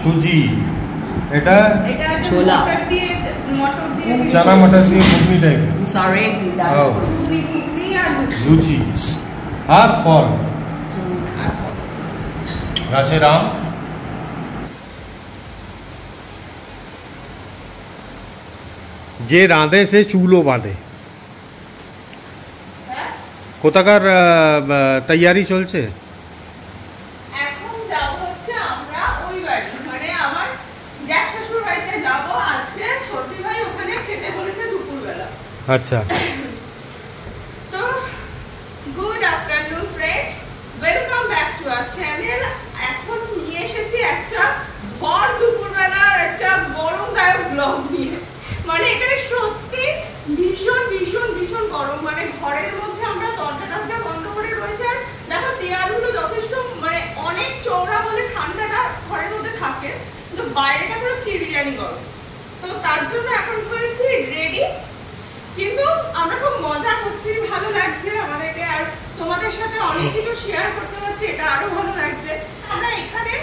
সুজি এটা এটা হচ্ছে ছোলা। মটর দিয়ে মটর দিয়ে চানা মটর দিয়ে ঘুগনি টাইপের সরি ও ঘুগনি ঘুগনি আর লুচি। লুচি আর ফল গাছের আম যে রাঁধে সে চুলও বাঁধে হ্যাঁ? কোথাকার আহ, আহ, তৈয়ারি চলছে আচ্ছা। তো good afternoon welcome back to channel এখন নিয়ে এসেছি একটা দুপুরবেলার একটা গরমদায়ক ব্লগ নিয়ে। মানে এখানে সত্যি ভীষণ ভীষণ ভীষণ গরম। মানে ঘরের মধ্যে আমরা দরজা টরজা বন্ধ করে রয়েছে আর দেখো দেয়ালগুলো যথেষ্ট মানে অনেক চওড়া বলে ঠান্ডাটা ঘরের মধ্যে থাকে, কিন্তু বাইরেটা পুরো চিড়িয়ানি গরম। তো তার জন্য এখন করেছি রেডি কিন্তু আমরা খুব মজা করছি ভালো লাগছে আমাদেরকে। আর তোমাদের সাথে অনেক কিছু শেয়ার করতে পারছি এটা আরও ভালো লাগছে। আমরা এখানে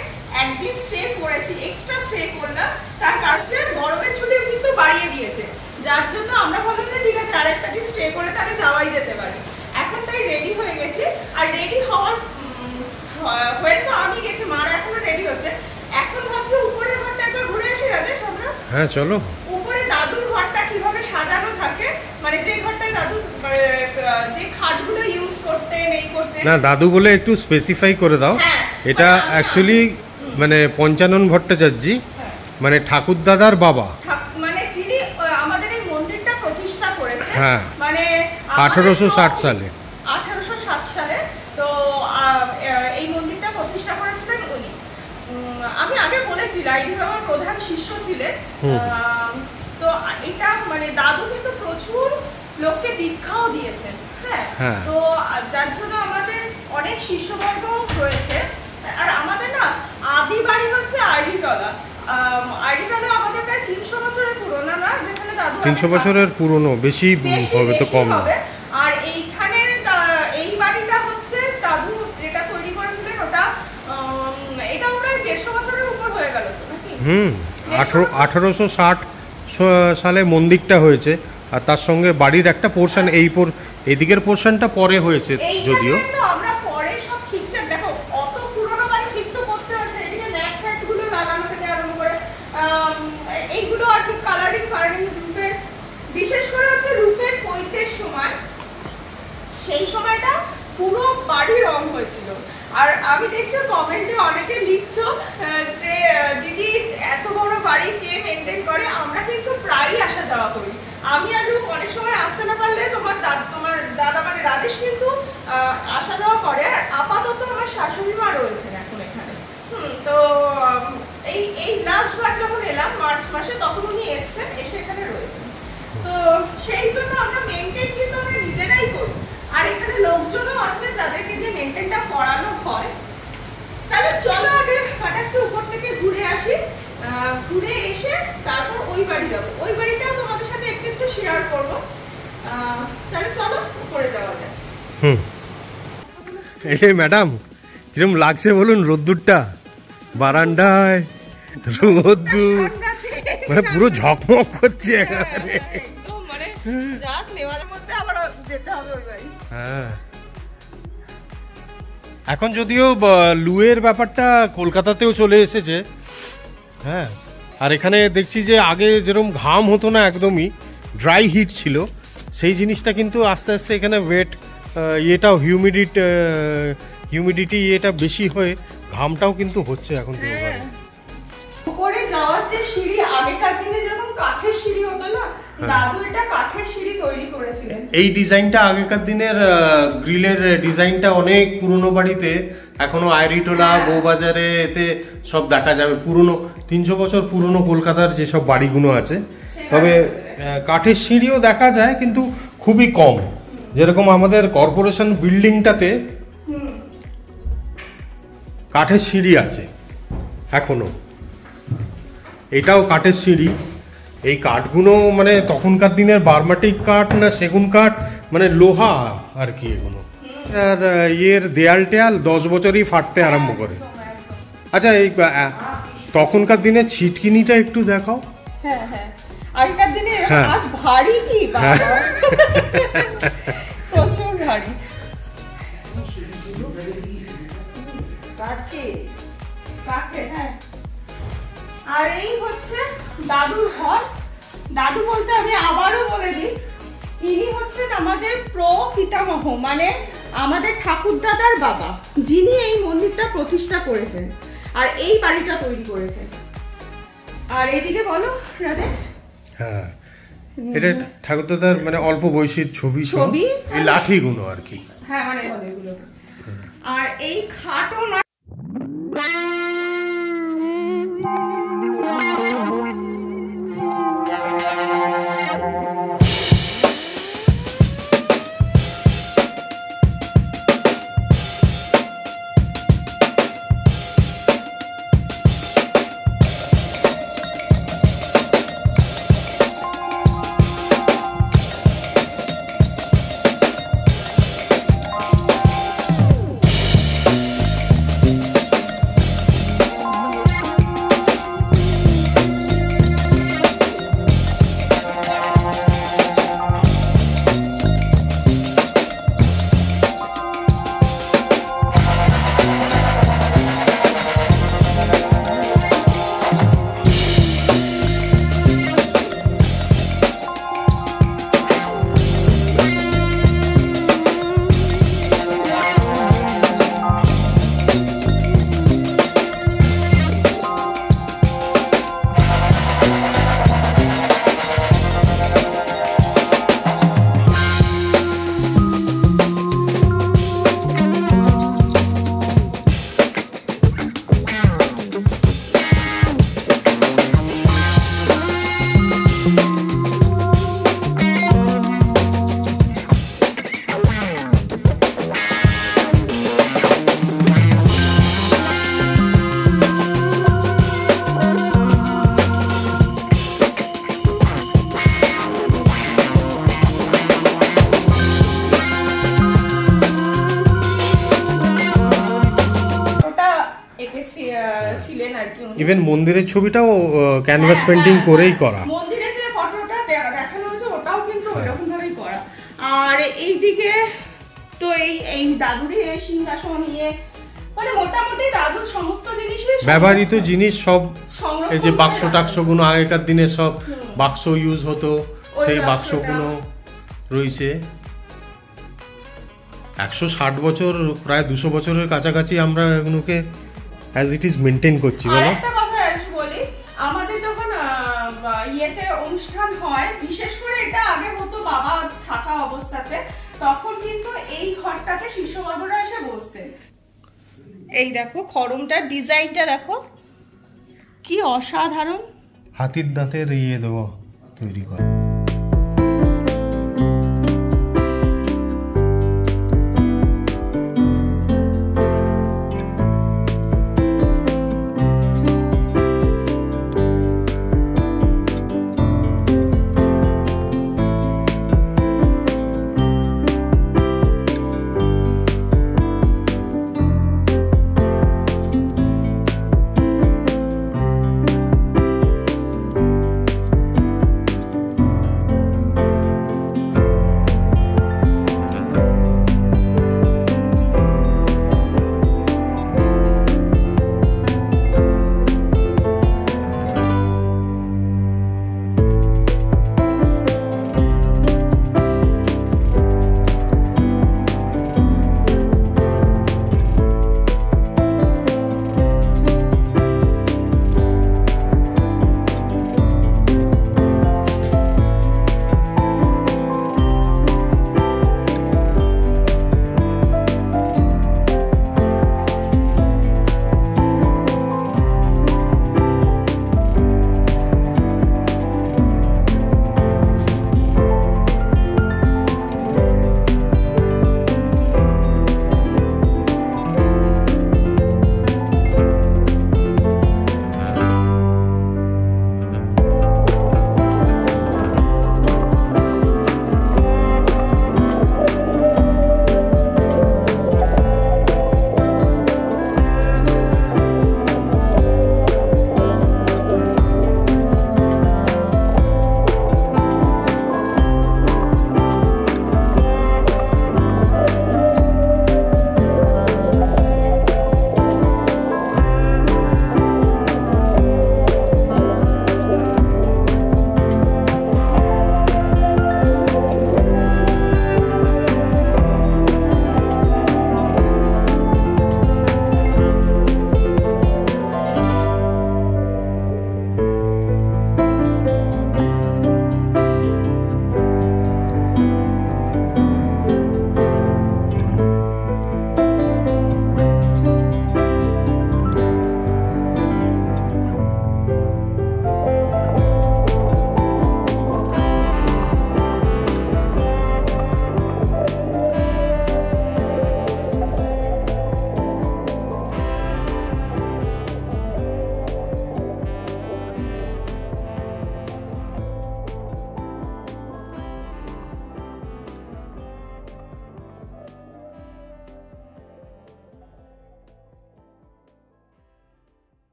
একদিন স্টে করেছি এক্সট্রা স্টে করলাম। তার কারণ গরমের ছুটি কিন্তু বাড়িয়ে দিয়েছে। যার জন্য আমরা ভাবলাম যে ঠিক আছে আরেকটা দিন স্টে করে তাহলে যাওয়াই যেতে পারে। এখন তাই রেডি হয়ে গেছি। আর রেডি হওয়ার হয়ে তো আমি গেছি মারা এখনও রেডি হচ্ছে। এখন ভাবছি উপরের ঘরটা একবার ঘুরে আসি রাজেশ আমরা? হ্যাঁ চলো উপরে দাদুর ঘরটা কীভাবে সাজানো থাকে মানে যে দাদু মানে, যে খাটগুলো ইউজ করতেন এই করতেন না দাদু বলে একটু স্পেসিফাই করে দাও হ্যাঁ, এটা মানে অ্যাকচুয়ালি মানে পঞ্চানন ভট্টাচার্যি হ্যাঁ। মানে ঠাকুর দাদার বাবা মানে যিনি আমাদের এই মন্দিরটা প্রতিষ্ঠা করেছে হ্যাঁ। মানে 1860 সালে। আঠারোশো ষাট সালে তো এই মন্দিরটা প্রতিষ্ঠা করেছিলেন উনি আমি আগে বলেছি বাবার প্রধান শিষ্য ছিলেন এটা মানে দাদু কিন্তু প্রচুর লোককে দীক্ষাও দিয়েছেন হ্যাঁ? হ্যাঁ। তো যার জন্য আমাদের অনেক শিষ্যবর্গ রয়েছে আর আমাদের না আদি বাড়ি হচ্ছে আইডিটলা আইডিটলা আমাদের প্রায় তিনশো বছরের পুরোনো না? যেখানে দাদু তিনশো বছরের পুরনো বেশি হবে তো কম না। আর এইখানে এই বাড়িটা হচ্ছে দাদু যেটা তৈরি করেছিলেন ওটা এটা প্রায় দেড়শো বছরের উপর হয়ে গেল হুম আঠারো আঠারোশো ষাট সালে মন্দিরটা হয়েছে আর তার সঙ্গে বাড়ির একটা পোর্শন এই পোর এদিকের পোর্শনটা পরে হয়েছে যদিও। বিশেষ করে হচ্ছে রূপের পৈতের সময় সেই সময়টা পুরো বাড়ি রং হয়েছিল। আর আমি দেখছি কমেন্টে অনেকে লিখছো যে দিদি, এত বড় বাড়ি কে মেনটেন করে? আমরা কিন্তু প্রায়ই আসা যাওয়া করি। আমি আর অনেক সময় আসতে না পারলে তোমার তোমার দাদা মানে রাজেশ কিন্তু আসা যাওয়া করে। আর আপাতত আমার শাশুড়ি মা রয়েছেন এখন এখানে। তো এই এই লাস্ট বার যখন এলাম, মার্চ মাসে, তখন উনি এসছেন, এসে এখানে রয়েছেন। তো, সেই জন্য আমরা মেনটেন কিন্তু আমরা নিজেরাই করি। আর এখানে লোকজনও আছে মেনটেনটা করানো হয়। তাহলে চলো আগে ফাটাক্সে উপর থেকে ঘুরে আসি। ঘুরে এসে তারপর ওই বাড়ি যাব। ওই বাড়িটাও তোমাদের সাথে একটু একটু শেয়ার করব। তাহলে চলো উপরে যাওয়া যায় হুম। এই ম্যাডাম কিরম লাগছে বলুন রোদ্দুরটা? বারান্দায় রোদ্দুর। মানে পুরো ঝকমক করছে একেবারে। একদম এখন যদিও লুয়ের ব্যাপারটা কলকাতাতেও চলে এসেছে হ্যাঁ আর এখানে দেখছি যে আগে যেরকম ঘাম হতো না একদমই ড্রাই হিট ছিল সেই জিনিসটা কিন্তু আস্তে আস্তে এখানে ওয়েট ইয়েটাও হিউমিডিট হিউমিডিটি ইয়েটা বেশি হয়ে ঘামটাও কিন্তু হচ্ছে এখন উপরে যাওয়ার যে সিঁড়ি আগেকার দিনে যখন কাঠের সিঁড়ি হতো না দাদু এটা কাঠের সিঁড়ি তৈরি করেছিলেন। এই ডিজাইনটা আগেকার দিনের গ্রিলের ডিজাইনটা অনেক পুরনো বাড়িতে এখনও আয়রিটোলা হ্যাঁ। বউবাজারে এতে সব দেখা যাবে। পুরনো তিনশো বছর পুরনো কলকাতার যেসব বাড়িগুলো আছে তবে কাঠের সিঁড়িও দেখা যায় কিন্তু খুবই কম। যেরকম আমাদের কর্পোরেশন বিল্ডিংটাতে কাঠের সিঁড়ি আছে এখনও। এটাও কাঠের সিঁড়ি। এই কাঠগুলো মানে তখনকার দিনের বার্মাটিক কাঠ না সেগুন কাঠ? মানে লোহা আর কি এগুলো। আর ইয়ের দেয়াল টেয়াল দশ বছরই ফাটতে আরম্ভ করে। আচ্ছা এই তখনকার দিনে ছিটকিনিটা একটু দেখাও। হ্যাঁ হ্যাঁ। আগেকার দিনে। হাত ভারী কি প্রচুর ভারী। কাকে কাকে আর এই হচ্ছে দাদুর ঘর। দাদু বলতে আমি আবারও বলে দিই ইনি হচ্ছেন আমাদের প্র পিতামহ মানে আমাদের ঠাকুরদাদার বাবা যিনি এই মন্দিরটা প্রতিষ্ঠা করেছেন আর এই বাড়িটা তৈরি করেছেন। আর এইদিকে বলো রাধেশ হ্যাঁ এটা ঠাকুরদাদার মানে অল্প বয়সীর ছবি ছবি? এই লাঠিগুলো আর কি। হ্যাঁ মানে আর এই খাটও না ইভেন মন্দিরের ছবিটাও ক্যানভাস হ্যাঁ, পেন্টিং হ্যাঁ, করেই। করা মন্দিরে যে ফটোটা দেখানো হয়েছে ওটাও কিন্তু। ওরকম ভাবেই করা আর এইদিকে তো এই এই দাদুরই এই সিংহাসন ইয়ে মানে মোটামুটি দাদুর সমস্ত জিনিসই ব্যবহৃত জিনিস সব এই যে বাক্স। টাক্সগুলো আগেকার দিনে সব বাক্স ইউজ হতো সেই। বাক্সগুলো রয়েছে একশো ষাট বছর প্রায় দুশো বছরের কাছাকাছি আমরা এগুলোকে অ্যাজ ইট ইজ মেনটেন করছি বলো ইয়েতে অনুষ্ঠান হয়, বিশেষ করে এটা আগে হতো বাবা থাকা অবস্থাতে, তখন কিন্তু এই ঘরটাতে শিষ্যবাবুরা এসে বসতেন। এই দেখো খরমটার ডিজাইনটা দেখো। কি অসাধারণ। হাতির দাঁতের ইয়ে দেবো, তৈরি করা।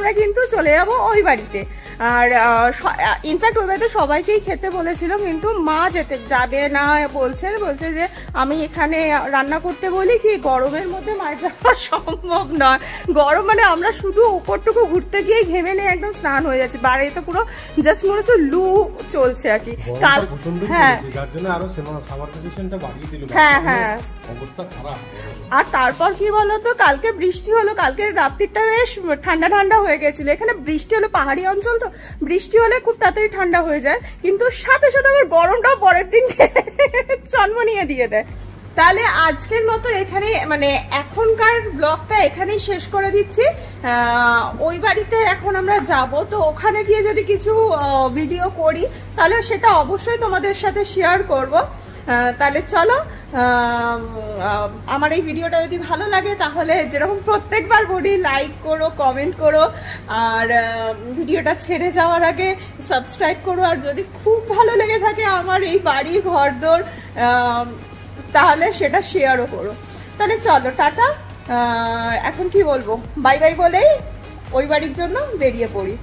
আমরা কিন্তু চলে যাব ওই বাড়িতে। আর ইনফ্যাক্ট ওই বাড়িতে সবাইকেই খেতে বলেছিল কিন্তু মা যেতে যাবে না বলছে বলছে যে আমি এখানে রান্না করতে বলি কি গরমের মধ্যে মায়ের যাওয়া সম্ভব নয়। গরম মানে আমরা শুধু উপরটুকু ঘুরতে গিয়ে ঘেমে নিয়ে একদম স্নান হয়ে যাচ্ছে বাড়িতে পুরো জাস্ট মনে হচ্ছে লু চলছে আর কি। কাল হ্যাঁ। হ্যাঁ, হ্যাঁ। আর তারপর কি বলতো কালকে বৃষ্টি হলো কালকে রাত্রিটা বেশ ঠান্ডা ঠান্ডা হয়ে গেছিল। এখানে বৃষ্টি হলো পাহাড়ি অঞ্চল তো বৃষ্টি হলে খুব তাড়াতাড়ি ঠান্ডা হয়ে যায়, কিন্তু সাথে সাথে আবার গরমটাও পরের দিন জন্ম নিয়ে দিয়ে দেয়। তাহলে আজকের মতো এখানে মানে এখনকার ব্লগটা এখানেই শেষ করে দিচ্ছি। ওই বাড়িতে এখন আমরা যাব, তো ওখানে গিয়ে যদি কিছু ভিডিও করি, তাহলে সেটা অবশ্যই তোমাদের সাথে শেয়ার করব। তাহলে চলো আমার এই ভিডিওটা যদি ভালো লাগে, তাহলে যেরকম প্রত্যেকবার বলি লাইক করো কমেন্ট করো, আর ভিডিওটা ছেড়ে যাওয়ার আগে সাবস্ক্রাইব করো, আর যদি খুব ভালো লেগে থাকে আমার এই বাড়ি, ঘরদোর তাহলে সেটা শেয়ারও করো। তাহলে চলো, টাটা। এখন কি বলব? বাই বাই বলেই ওই বাড়ির জন্য বেরিয়ে পড়ি।